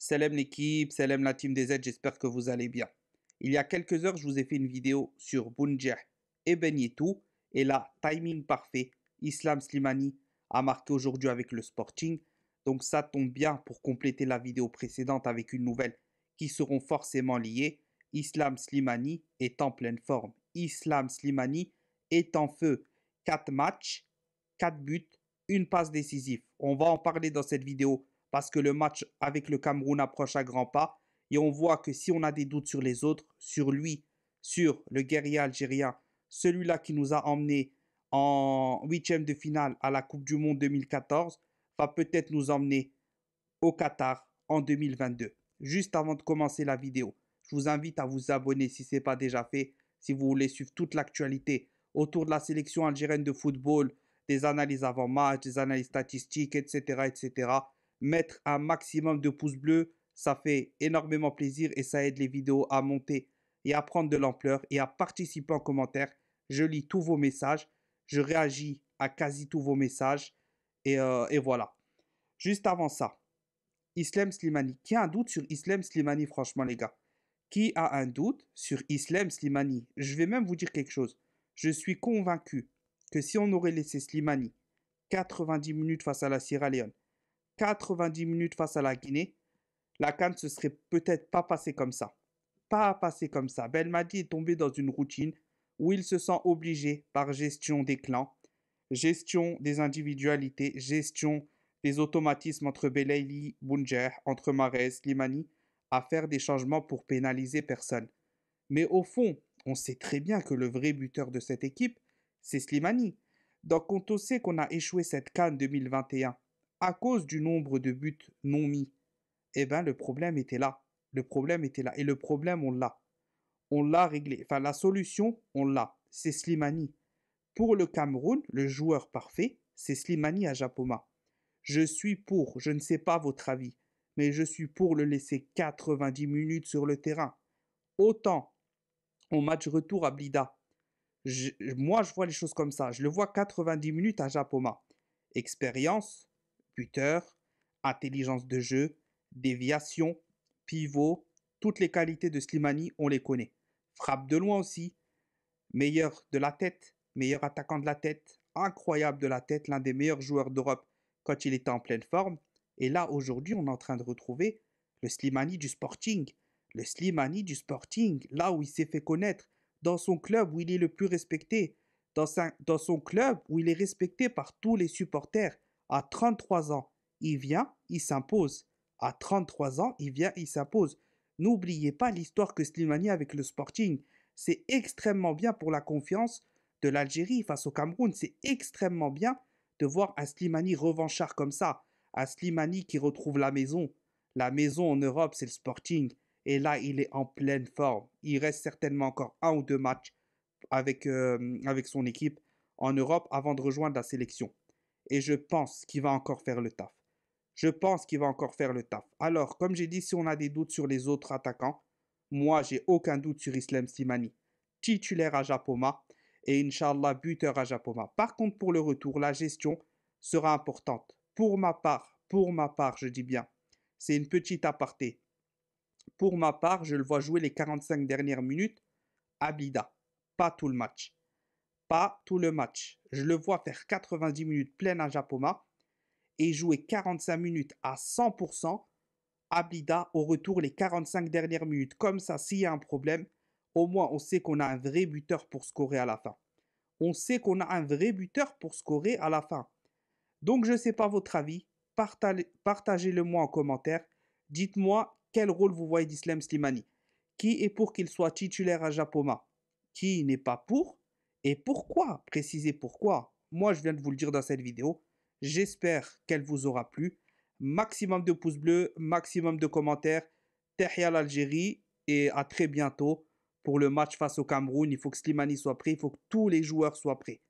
Salam l'équipe, salam la team des Z, j'espère que vous allez bien. Il y a quelques heures, je vous ai fait une vidéo sur Bunjah et Ben et là, timing parfait, Islam Slimani a marqué aujourd'hui avec le Sporting, donc ça tombe bien pour compléter la vidéo précédente avec une nouvelle qui seront forcément liées. Islam Slimani est en pleine forme. Islam Slimani est en feu. 4 matchs, 4 buts, une passe décisive. On va en parler dans cette vidéo parce que le match avec le Cameroun approche à grands pas et on voit que si on a des doutes sur les autres, sur lui, sur le guerrier algérien, celui-là qui nous a emmenés en huitième de finale à la Coupe du Monde 2014, va peut-être nous emmener au Qatar en 2022. Juste avant de commencer la vidéo, je vous invite à vous abonner si ce n'est pas déjà fait, si vous voulez suivre toute l'actualité autour de la sélection algérienne de football, des analyses avant-match, des analyses statistiques, etc., etc. Mettre un maximum de pouces bleus, ça fait énormément plaisir et ça aide les vidéos à monter et à prendre de l'ampleur et à participer en commentaire. Je lis tous vos messages, je réagis à quasi tous vos messages et, euh, voilà. Juste avant ça, Islam Slimani. Qui a un doute sur Islam Slimani, franchement, les gars? Qui a un doute sur Islam Slimani? Je vais même vous dire quelque chose. Je suis convaincu que si on aurait laissé Slimani 90 minutes face à la Sierra Leone, 90 minutes face à la Guinée, la Cannes ne se serait peut-être pas passée comme ça. Pas passée comme ça. Belmadi est tombé dans une routine où il se sent obligé par gestion des clans, gestion des individualités, gestion des automatismes entre Belaïli, Bunjer, entre Marez, Slimani, à faire des changements pour pénaliser personne. Mais au fond, on sait très bien que le vrai buteur de cette équipe, c'est Slimani. Donc quand on sait qu'on a échoué cette Cannes 2021 à cause du nombre de buts non mis, eh bien le problème était là. Le problème était là. Et le problème, on l'a. On l'a réglé. Enfin, la solution, on l'a. C'est Slimani. Pour le Cameroun, le joueur parfait, c'est Slimani à Japoma. Je suis pour, je ne sais pas votre avis, mais je suis pour le laisser 90 minutes sur le terrain. Autant au match retour à Blida, moi, je vois les choses comme ça. Je le vois 90 minutes à Japoma. Expérience, intelligence de jeu, déviation, pivot, toutes les qualités de Slimani, on les connaît. Frappe de loin aussi. Meilleur de la tête, meilleur attaquant de la tête, incroyable de la tête, l'un des meilleurs joueurs d'Europe quand il était en pleine forme. Et là, aujourd'hui, on est en train de retrouver le Slimani du Sporting. Le Slimani du Sporting, là où il s'est fait connaître, dans son club où il est le plus respecté, dans son club où il est respecté par tous les supporters. À 33 ans, il vient, il s'impose. À 33 ans, il vient, il s'impose. N'oubliez pas l'histoire que Slimani avec le Sporting. C'est extrêmement bien pour la confiance de l'Algérie face au Cameroun. C'est extrêmement bien de voir un Slimani revanchard comme ça. Un Slimani qui retrouve la maison. La maison en Europe, c'est le Sporting. Et là, il est en pleine forme. Il reste certainement encore un ou deux matchs avec, euh, avec son équipe en Europe avant de rejoindre la sélection. Et je pense qu'il va encore faire le taf. Je pense qu'il va encore faire le taf. Alors, comme j'ai dit, si on a des doutes sur les autres attaquants, moi, j'ai aucun doute sur Islam Slimani. Titulaire à Japoma et Inch'Allah buteur à Japoma. Par contre, pour le retour, la gestion sera importante. Pour ma part, pour ma part, je dis bien, c'est une petite aparté. Pour ma part, je le vois jouer les 45 dernières minutes à Blida. Pas tout le match. Pas tout le match. Je le vois faire 90 minutes pleines à Japoma et jouer 45 minutes à 100% à Blida au retour les 45 dernières minutes. Comme ça, s'il y a un problème, au moins on sait qu'on a un vrai buteur pour scorer à la fin. On sait qu'on a un vrai buteur pour scorer à la fin. Donc je ne sais pas votre avis. Partagez-le moi en commentaire. Dites-moi quel rôle vous voyez d'Islam Slimani Qui est pour qu'il soit titulaire à Japoma Qui n'est pas pour Et pourquoi Précisez pourquoi. Moi, je viens de vous le dire dans cette vidéo. J'espère qu'elle vous aura plu. Maximum de pouces bleus, maximum de commentaires. Tahia l'Algérie et à très bientôt pour le match face au Cameroun. Il faut que Slimani soit prêt, il faut que tous les joueurs soient prêts.